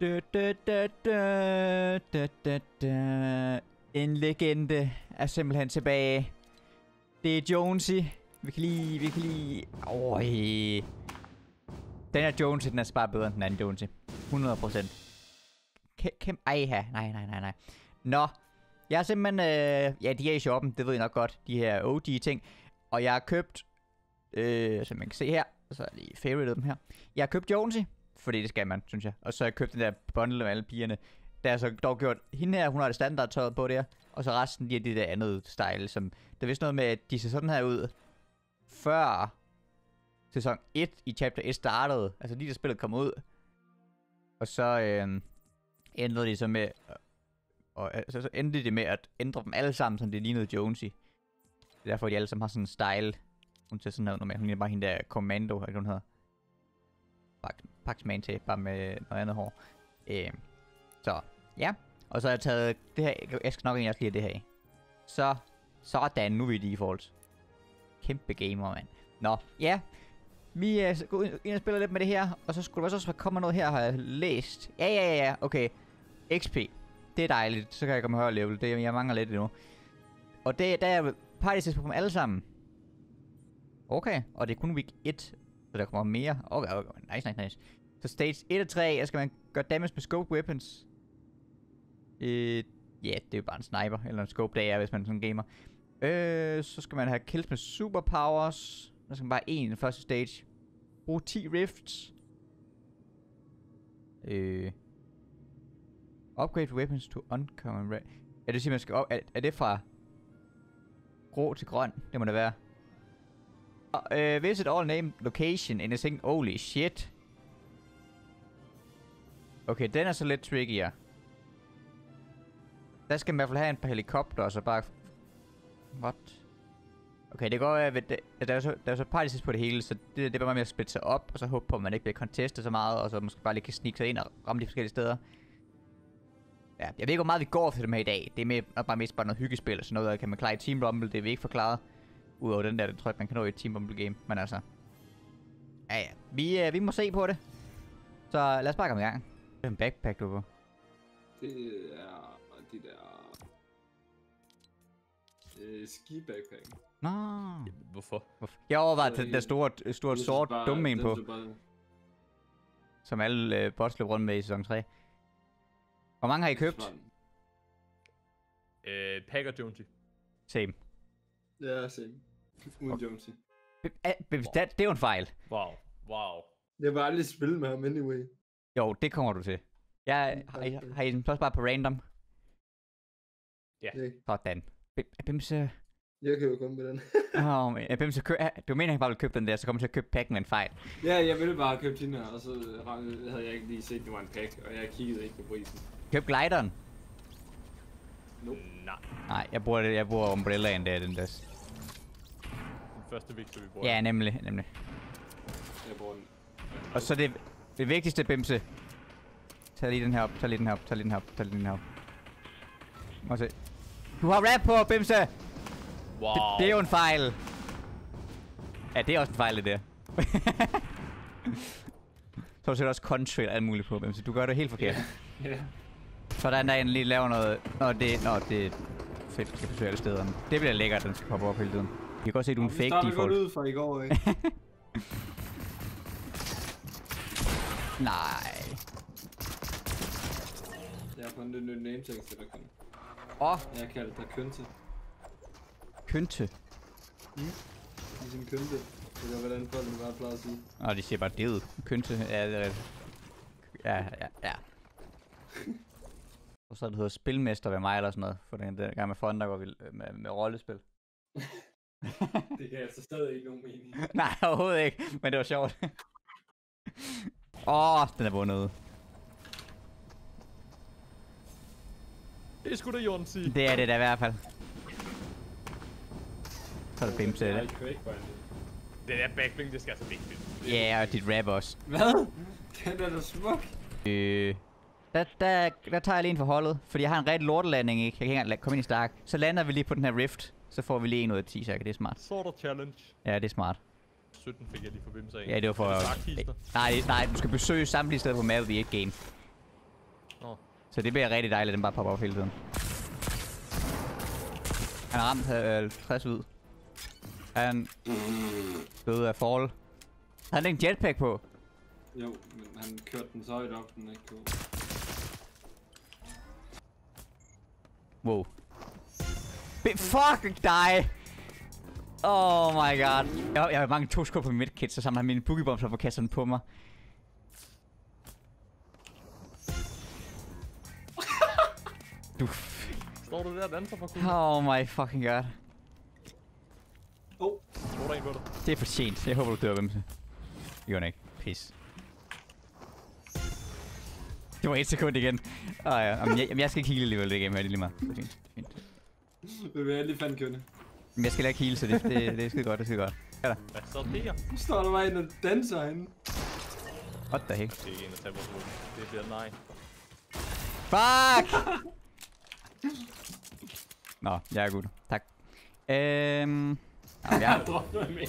Da, da, da, da, da, da, da. En legende er simpelthen tilbage. Det er Jonesy. Vi kan lige, vi kan lige... Øj. Den her Jonesy, den er bare bedre end den anden Jonesy. 100 procent. Kæm... Ej, ha. Nej, nej, nej, nej. Nå. Jeg har simpelthen... Øh, ja, de er i shoppen. Det ved I nok godt. De her OG-ting. Og jeg har købt... Øh, som man kan se her. Så er lige favorite dem her. Jeg har købt Jonesy. Fordi det skal man, synes jeg. Og så har jeg købt den der bundle med alle pigerne. Der er så dog gjort... Hende her, hun har det standardtøjet på der. Og så resten, de er det der andet style, som... Der er vist noget med, at de ser sådan her ud. Før sæson 1 i chapter 1 startede. Altså lige da spillet kom ud. Og så øh, ændrede de så med... Og altså, så endte de med at ændre dem alle sammen, som det lignede Jonesy. Det er derfor, de alle sammen har sådan en style. Hun ser sådan noget med. Hun er bare hende der Commando, eller hun hedder pakke smagen til, bare med noget andet hår. Øh, så, ja. Og så har jeg taget det her. Jeg skal nok egentlig også lige det her. Så, sådan, nu er vi default. Kæmpe gamer, mand. Nå, ja. Vi øh, uh, går ind og spiller lidt med det her, og så skulle der også komme noget her, har jeg læst. Ja, ja, ja, okay. XP. Det er dejligt, så kan jeg komme højere level. Det, jeg mangler lidt endnu. Og det, der er party på dem alle sammen. Okay, og det er kun week 1, så der kommer mere. Okay, okay, oh, nice, nice, nice. Så stage 1 og 3, der skal man gøre damage med scope weapons. Øh, ja, yeah, det er jo bare en sniper, eller en scope, der er, hvis man er sådan en gamer. Øh, så skal man have kills med superpowers. Der skal man bare en i den første stage. Brug 10 rifts. Øh. Upgrade weapons to uncommon red. Er det siger, man skal op... Er, er det fra grå til grøn? Det må det være. Uh, visit all name location in a thing. Holy shit. Okay, den er så lidt trickier. Der skal man i hvert fald have en par helikopter, og så bare... What? Okay, det går øh, at det, der er så, der er så partisk på det hele, så det, det er bare med at splitte sig op, og så håbe på, at man ikke bliver contestet så meget, og så måske bare lige kan snige sig ind og ramme de forskellige steder. Ja, jeg ved ikke, hvor meget vi går for dem her i dag. Det er med, bare mest bare noget hyggespil og sådan noget, kan man klare i Team Rumble, det er vi ikke forklaret. Udover den der, det tror jeg, man kan nå i et Team Rumble game, men altså... Ja, ja, vi, uh, vi må se på det. Så lad os bare komme i gang. Det er en backpack, du på. Det er de der... Øh, ski backpack. Nå. Ja, hvorfor? hvorfor? Jeg overvejede den der store, store sort dumme en på. Bare... Som alle øh, bots løb rundt med i sæson 3. Hvor mange har I købt? Øh, Packer Jonesy. Same. Ja, same. Uden. Jonesy. Det, det er jo en fejl. Wow. Wow. Jeg var aldrig spillet med ham anyway. Jo, det kommer du til. Jeg har, I, har I den først bare på random? Ja. Yeah. Sådan. Bimse... Jeg kan jo komme med den. Åh, oh, men Bimse, kø... du mener, at jeg bare ville købe den der, så kommer til at købe pakken med en fejl. Ja, jeg ville bare købe den her, og så havde jeg ikke lige set, at det var en pack, og jeg kiggede ikke på prisen. Køb glideren. Nope. Nej. Nej, jeg bruger, jeg bruger umbrellaen der, den der. Første Victor, vi bruger. Ja, nemlig, nemlig. Jeg bruger den. Og så det, det vigtigste, Bimse. Tag lige den her op, tag lige den her op, tag lige den her op, tag lige den her op. Må se. Du har rap på, Bimse! Wow. Det, det er jo en fejl. Ja, det er også en fejl, det der. så sætter også country og alt muligt på, Bimse. Du gør det helt forkert. Ja. yeah. Sådan der en lige laver noget... Nå, det, nå, det er fedt, skal besøge alle steder. Det bliver lækkert, den skal poppe op hele tiden. Jeg kan godt se, at du er en fake default. Vi starter godt ud fra i går, ikke? Nej. Jeg har fundet en ny name tag til dig, Åh. Oh. Jeg kalder dig Kønte. Kønte? Mm. Ligesom Kønte. Det er hvordan folk bare plejer at sige. Nå, de siger bare det. Kønte. Ja, det er Ja, ja, ja. Og så det hedder spilmester ved mig eller sådan noget. For den der gang med Fonda går vi med, med rollespil. det kan altså stadig ikke nogen mening. Nej, overhovedet ikke. Men det var sjovt. Åh, oh, den er vundet. Det er sgu da Jorden sige. Det er det da i hvert fald. Så er det bimse det. Det der backbling, det skal altså vigtigt. Ja, yeah, og dit rap også. Hvad? Den er da smuk. Øh, der, der, der tager jeg lige en for holdet, fordi jeg har en rigtig lortelanding, ikke? Jeg kan ikke engang komme ind i Stark. Så lander vi lige på den her rift, så får vi lige en ud af 10 så det er smart. Sort of challenge. Ja, det er smart. 17 fik jeg lige for Bimse af. Ja, det var for... Nej, nej, du skal besøge samtlige steder på mappet i et game. Så det bliver rigtig dejligt, at den bare popper op hele tiden. Han har ramt øh, 60 ud. Han døde af fall. Havde han ikke en jetpack på? Jo, men han kørte den så højt op, den ikke kunne. Wow. Be fuck dig! Oh my god. Jeg, jeg har mange to skub på mit kit, så samler han mine boogiebombs op og kaster den på mig. Du Står du der og danser for kuglen? Oh my fucking god. Oh, Står der en på dig? Det er for sent. Jeg håber, du dør, Vimse. Det gør ikke. Pis. Det var et sekund igen. Åh oh, ja. Jamen, jeg, jamen, jeg skal heal alligevel det game her. Det er lige meget. Det er fint. Det er vil vi lige fandt kønne. Men jeg skal ikke heal, så det, det, det er skide godt. Det er skide godt. Ja da. Hvad så der? Nu står der bare en, der danser herinde. What the heck? Det er ikke en, der tager vores våben. Det bliver nej. Fuck! Nå, jeg er god. Tak. Øhm... Jamen, jeg... Drop mig med.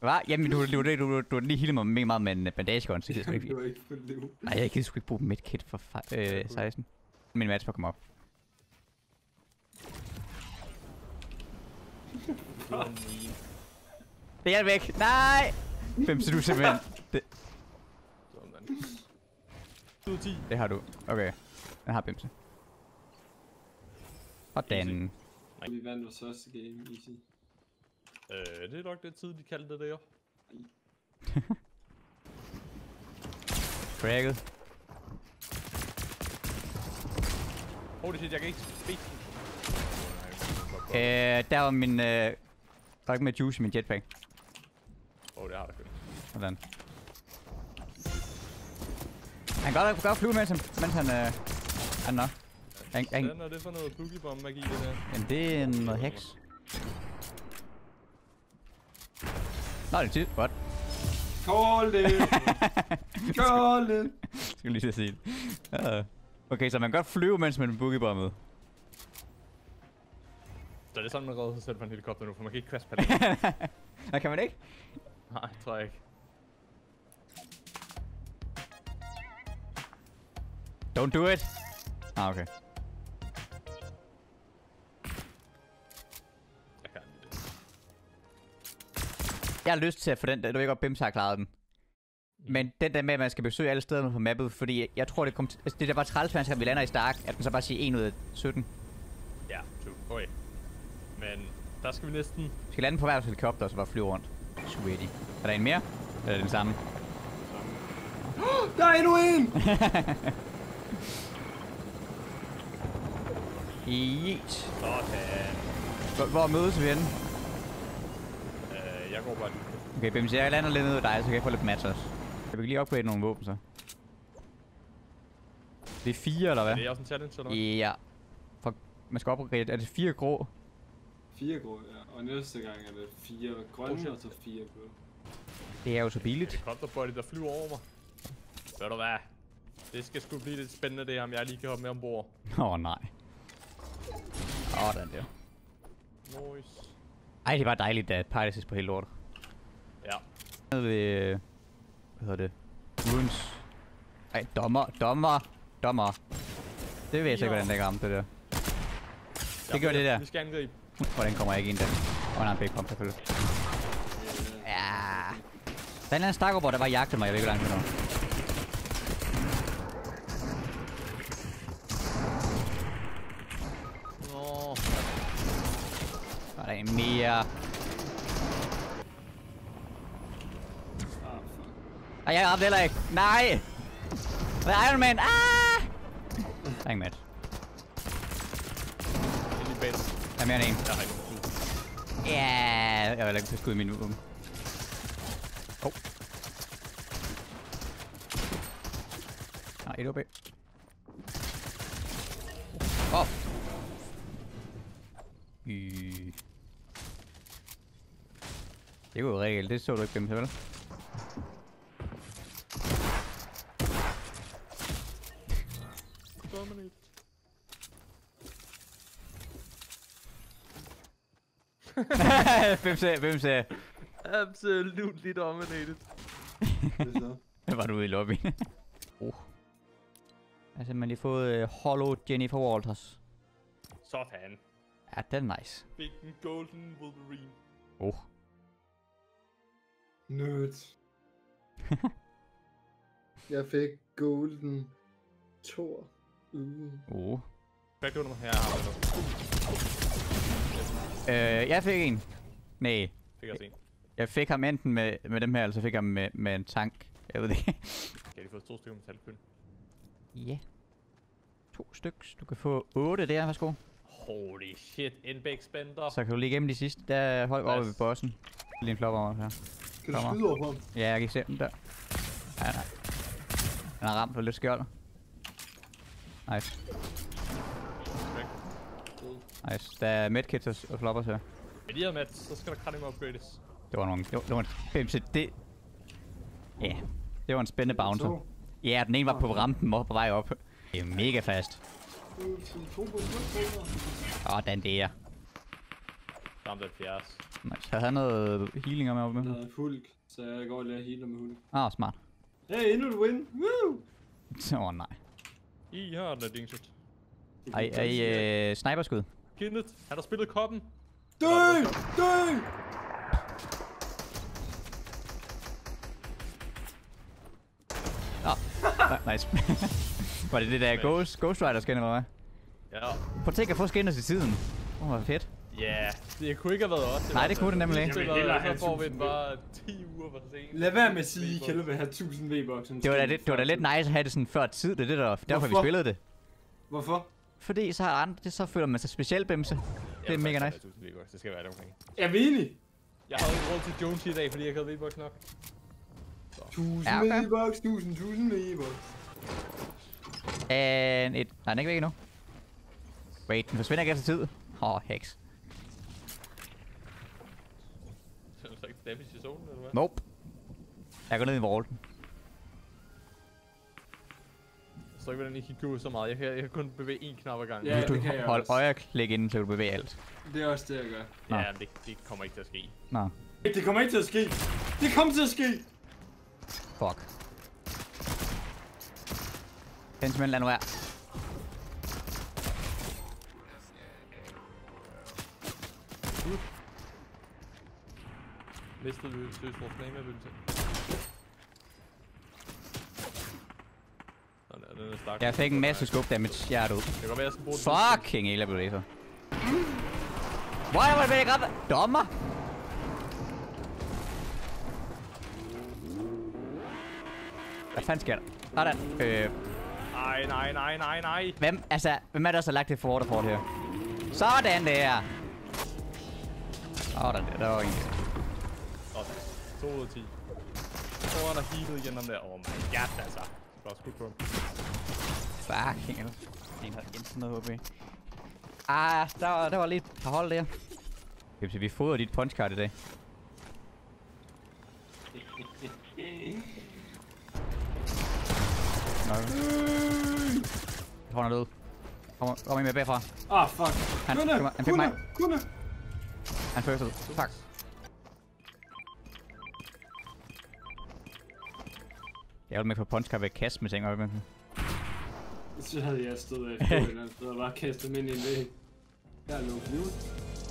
Hvad? Jamen, du, du, du, du, du lige healet mig mega meget med en bandagegun, så det skal ikke... Nej, jeg kan sgu ikke bruge medkit for øh, 16. Min match for at komme op. Du er en meme. Det er væk. Nej! Hvem så du simpelthen? Det, Sådan. 2 ud af 10. det har du. Okay. Den har Bimse. Hvordan? Vi vandt vores første game, easy. Øh, det er nok det tid, de kaldte det der. Cracket. Holy shit, jeg kan ikke spise. Øh, der var min... Øh, der var ikke mere juice i min jetpack. Åh, oh, det har der købt. Sådan. Han kan godt, godt flyve mens han, mens han, øh, han nok. Han, han, Hvad er det for noget boogiebomb magi, det der? jamen, det er noget heks. Nå, det er tid. What? Call it! Call it! Skal lige sige det. Uh. Okay, så man kan godt flyve, mens man er boogiebommet. Så det er sådan, man redder sig selv fra en helikopter nu, for man kan ikke crash paddle. Nå, kan man ikke? Nej, tror jeg ikke. Don't do it. Ah, okay. Jeg kan det. Jeg har lyst til at få den der. Du ved godt, Bims har klaret den. Men den der med, at man skal besøge alle stederne på mappet, fordi jeg tror, det kom altså det der var træls, gang vi lander i Stark, at den så bare siger 1 ud af 17. Ja, true. Okay. Men der skal vi næsten... Vi skal lande på hver helikopter, og så bare flyve rundt. Sweetie. Er der en mere? Eller er det den samme? Der er endnu en! Yeet. Sådan. Hvor, hvor mødes vi henne? Øh, jeg går bare lige. Okay, Bims, jeg lander lidt nede ved dig, så kan jeg få lidt mats også. Jeg vil lige upgrade nogle våben, så. Det er fire, eller Er hvad? det også en challenge, eller hvad? Ja. For, man skal upgrade, er det fire grå? Fire grå, ja. Og næste gang er det fire grønne, og så fire blå. Det er jo så billigt. Helikopterbody, der flyver over mig. Ved du hvad? Det skal sgu blive lidt spændende det her, om jeg lige kan hoppe med ombord. Åh, oh, nej. Åh, oh, den der. Nice. Ej, det er bare dejligt, at Pirates på hele lortet. Ja. Nede ved... Hvad hedder det? Runes. Ej, dommer, dommer, dommer. Det ved jeg ikke, hvordan det ramt, det der. Det gør det der. Vi skal angribe. Hvordan kommer jeg ikke ind der? Og han har en big pump, selvfølgelig. Ja. Der er en eller anden stakkerbord, der bare jagtede mig. Jeg ved ikke, hvor langt det er. Nå. Der er en mere. Ah, fuck. Ej, jeg ramte heller ikke. Nej! Det er Iron Man. Ah! Der er ingen match. Ind i banen. Der er mere end en. Jeg. Ja, jeg vil ikke skud i min våben. Åh. Oh. Nej, et OB. Åh. Oh. Y. Det går jo rigtig. Det så du ikke dem, vel? Hvem sagde, hvem sagde? Absolutely dominated. Det. Var du ude i lobbyen? oh. Jeg har simpelthen lige fået øh, Hollow Jennifer Walters. Sådan. Ja, den er nice. Fik en golden Wolverine. Oh. Nødt. jeg fik Golden Thor. Uh. Oh. Gjorde du mig? Her har. Øh, jeg fik en. Nej, Fik også en. jeg fik ham enten med, med dem her, eller så fik jeg ham med, med en tank. Jeg ved det ikke. Kan de få to stykker metalpøl? Ja. To styks. Du kan få otte der, værsgo. Holy shit, en big spender. Så kan du lige igennem de sidste. Der er højt over ved bossen. Lige en flop over her. Kan du skyde over på ham? Ja, jeg kan se dem der. Ja, nej. Han har ramt på lidt skjold. Nice. Nice. Der er medkits og, og floppers her. Med de her mats, så skal der kratte upgrades. Det var nogle... Det var, det var en bimse. Det... Ja. Det var en spændende bouncer. Ja, den ene var på rampen og på vej op. Det er mega fast. Åh, den der. Ramt 70. Nice. Havde han noget healing med oppe med? Der er hulk, så jeg går og lærer healer med hulk. Ah, smart. Hey, endnu et win! Woo! Åh, oh, nej. I har den dingset. Ej, ej, øh, sniperskud. Kenneth, han har spillet koppen. Dø! Dø! Ah, nice. var det det der Ghost, Ghost Rider skin, eller hvad? Ja. Prøv at tænke at få skinner til tiden. Åh, oh, hvor fedt. Ja, det kunne ikke have været os. Nej, det kunne det nemlig ikke. Vil Så får vi 1000 den bare 10 uger for sent. Lad være med at sige, at I kan have 1000 V-bucks. Det var, da, det, det var da lidt nice at have det sådan før tid. Det er det, der, derfor vi spillede det. Hvorfor? Fordi så, har andre, det, så føler man sig specielt bimse. Det er mega nice. Det skal være det omkring. Er vi enige? Jeg havde ikke råd til Jones i dag, fordi jeg ikke havde V-Bucks nok. 1000 Ja, okay. V-bucks, 1000, 1000 V-bucks. And et... Nej, den er ikke væk endnu. Wait, den forsvinder ikke efter tid. Åh, oh, hex. Så er der ikke damage i zonen, eller hvad? Nope. Jeg går ned i vaulten. Forstår ikke, hvordan I kan gå så meget. Jeg kan, jeg kan kun bevæge én knap ad gangen. Ja, Hvis du det kan jeg højre klik inden, så kan du bevæge alt. Det er også det, jeg gør. Nå. Ja, det, det kommer ikke til at ske. Nå, Det kommer ikke til at ske. Det kommer til at ske. fuck. Simpelthen lad nu være. Mistede vi seriøst vores flameability? Nå, den er- den er stak. Jeg fik en masse scope damage. Jeg er død. Kan godt være, jeg skal bruge den. Fucking elaborator. Hvor er det væk op? Dommer! Hvad fanden sker der? Sådan. Øh, Nej, nej, nej, nej, nej. hvem, altså, hvem er der så lagt det for waterfall her? Sådan der! Sådan der, der var en. Sådan. 2 ud af 10. Så er der healet igen om der. Oh my god, altså. Bare skud på ham. Fucking hell. En har igen sådan noget HP. Ah, der var, der var lige et par hold der. Skal vi fodrer dit punchcard i dag. Tror, han er død. Kom, kom ind med bagfra. Ah, fuck. Han- Kunne, han fik mig. kunne, kunne. Han først ud. Fuck. Jeg vil med på punchcard ved kaste med ting op med. Så havde jeg stået af et eller andet sted og bare kastet dem ind i en væg. Jeg er lukket livet.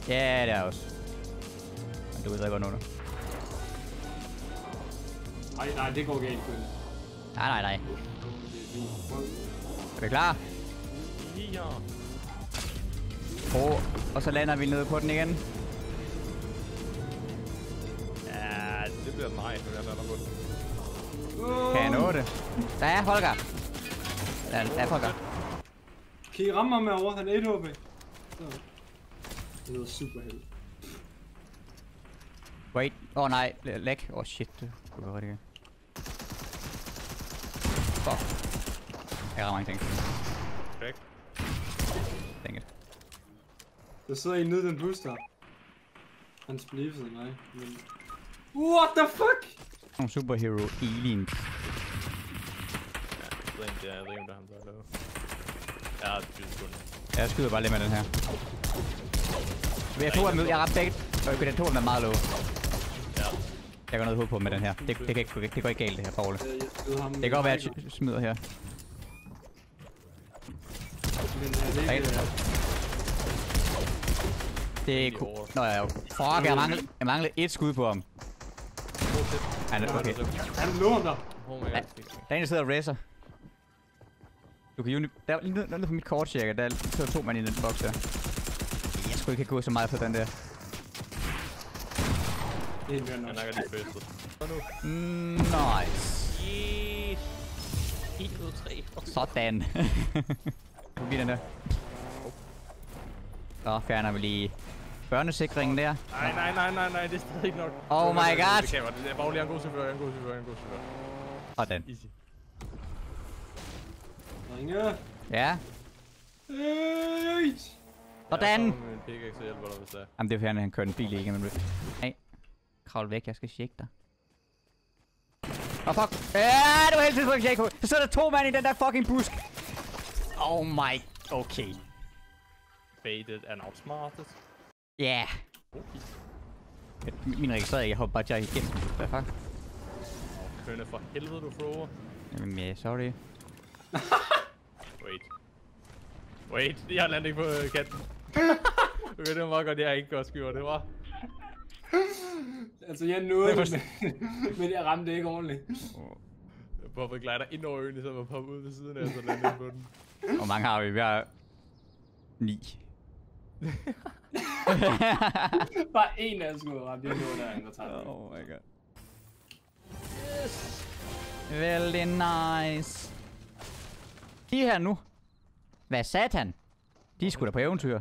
Ja, det er også. Men du ved da godt noget. Nej, nej, det går galt, Quinn. Nej, nej, nej. Er vi klar? Ja. Oh, og så lander vi nede på den igen. Ja, det bliver nej, når jeg lander på den. Kan jeg nå det? Der er Holger. Der er, der er Holger. Kan I ramme ham herovre? Han er 1 HP. Så. Det lyder super held. Wait. Åh oh, nej. Læk. Åh oh, shit. Det kunne være rigtig Fuck. Jeg rammer ingenting. Perfekt. Dang it. Der sidder en nede i den bus der. Han spliffede mig, men... What the fuck? Nogle superhero aliens. Ja, jeg ved ikke, det er, jeg ved ikke, om det er ham, der har lavet. Ja, det er kun. Jeg skyder bare lidt med den her. Jeg dem ud. Jeg ramte begge. Okay, den tog den er meget low. Ja. Jeg går noget hoved på med den her. Det, det, kan ikke, det går ikke galt det her, Paul. Øh, Jeg skød ham Det kan godt være, at jeg smider her. Men er det øh, Det er hårdt. Nå ja, fuck, jeg mangler, jeg mangler et skud på ham. Han er, okay. Han lå der. Oh my god. Daniel sidder og racer. Du kan uni... Der er lige nede, på mit kort cirka. Der sidder to mand i den boks der. Jeg skulle ikke gå så meget på den der. Det er Jeg nok. første. Og nu. Mm, nice. Yes. 1 ud af 3. Sådan. Forbi den der. Så fjerner vi lige børnesikringen der. Nej, nej, nej, nej, nej, det er stadig ikke nok. Oh my god. Jeg. Det er bare lige en god chauffør, en god chauffør, en god chauffør. Sådan. Easy. Ringe. Ja. Øh, Sådan. Jeg pickaxe hjælper dig, hvis det er. Jamen det er fordi, han kører en bil igennem. Nej. Kravl væk, jeg skal tjekke dig. Åh, oh, fuck. Ja, det var hele tiden, jeg ikke Så sidder der to mand i den der fucking busk. Oh my... Okay. Baited and outsmarted. Ja. Yeah. Okay. Min registrering, jeg hopper bare jack igennem. Hvad fuck? Kønne for helvede, du thrower. Jamen, ja, sorry. Wait. Jeg lander ikke på øh, kanten. okay, det var meget godt, jeg ikke godt skylder. Det var... Altså, jeg nåede Det var det, men, men jeg ramte ikke ordentligt. Hvorfor glider ind over øen, i stedet for at poppe ud ved siden af, så lander jeg på den. Hvor mange har vi? Vi har... Ni. Bare en af have ramt. Jeg nåede der, han var taget. oh my god. Vældig nice. De her nu. Hvad satan? De er sgu da på eventyr.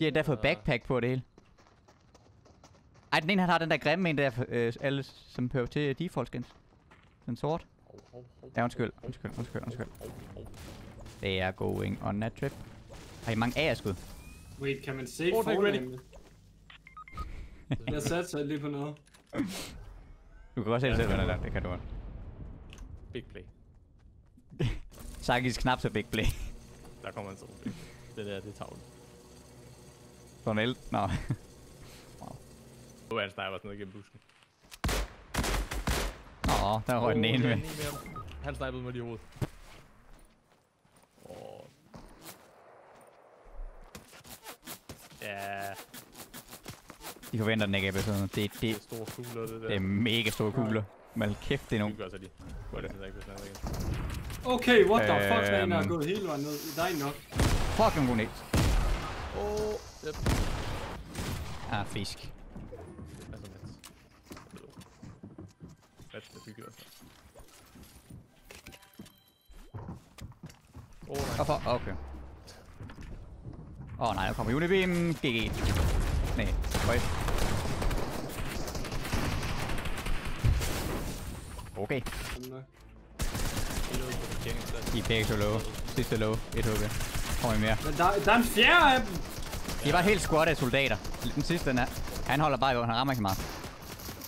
De har da fået backpack på det hele. Ej, den ene han har den der grimme en der, øh, alle som hører til default skins. Den sort. Ja, undskyld, undskyld, undskyld, undskyld. They are going on a trip. Har I mange A-skud? Wait, kan man se Oh, er fornavnet? Jeg satte sig lige på noget. Du kan også se det selv, hvad der er. Det kan du godt. Big play. Sagis knap så big play. Der kommer en big play. Det der, det er tavlen. Sådan el. Nå. Nu er han sniper sådan noget gennem busken. Nå, der røg den ene med. Han snipede mig lige i hovedet. Åh. Ja, De forventer den ikke episode. Det, det, det er store kugler, det der. det er mega store kugler. Men kæft, det er Nu nogle... gør så lige. Gør det, så jeg ikke vil snakke igen. Okay, what the fuck, er en, der er Øhm. gået hele vejen ned. Der er en nok. Fucking god net. Åh, oh, yep. Ah, fisk. Mats, det bygger altså. Åh, oh, nej. Hvorfor? Okay. Åh oh, nej, der kommer Unibeam. GG. Nej, høj. Okay. I er begge så low. Sidste low. Et hugge. Kommer I mere. Men der, der er en fjerde af dem. De var helt squat af soldater. Den sidste, den er. Han holder bare i, han rammer ikke meget.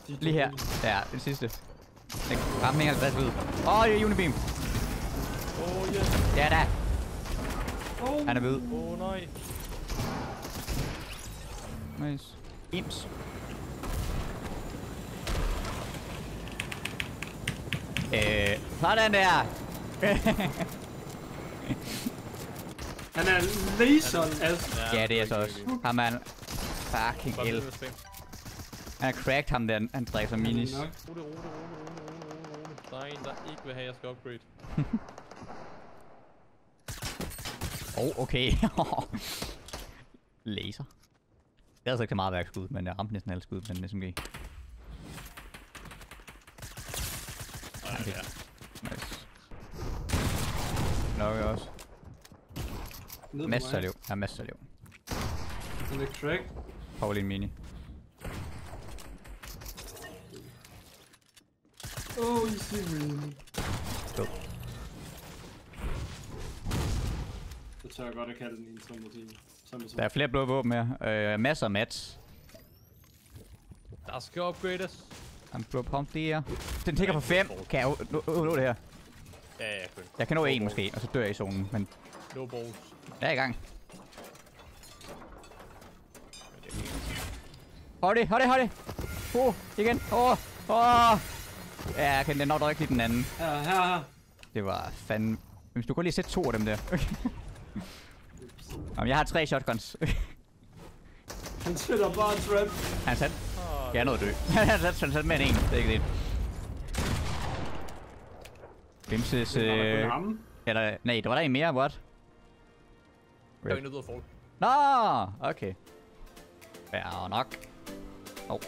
Lige her. Ja, den sidste. Den rammer ikke 50 ud. Åh, oh, det er Unibeam. Åh, oh, yes. Ja da. Oh, Han er ved. Åh, oh, nej. Nice. Ims. Øh, sådan der. han er laser as. ja, det er så også. Ham er en fucking el. Han har cracked ham der, han drikker sig minis. Rolig, rolig, rolig, rolig. Der er en, der ikke vil have, at jeg skal upgrade. Åh, oh, okay. Laser. Det er altså ikke så meget værkskud, men jeg ramte næsten alle skud med den SMG. Okay. ja. Nice. Nok også. Ned på Masser af mig. liv. Ja, masser af liv. Han er crack. Prøv lige en mini. Oh, easy win. Go. Så tør jeg godt at kalde den en som er Der er flere blå våben her. Øh, masser af mats. Der skal upgrades. Han blå pump der. Den tigger på 5. Kan jeg nå, nå, nå det her? Ja, ja, kun. Jeg kan nå en måske, og så dør jeg i zonen. Men No balls. jeg er i gang. Hold det, hold det, hold det. Oh, igen. Åh, oh, åh. Oh. Ja, jeg kan den ikke lige den anden. Her, her, her. Det var fandme Hvis du kan lige sætte to af dem der. Jamen, jeg har tre shotguns. Han sætter bare en trap. Han sat. Jeg er nødt at dø. Sat mere end en. Det er ikke det. Bimses... Øh, eller, nej, der var der en mere, what? Der er en ud af fall. Nå, okay. Fair nok. Åh, oh,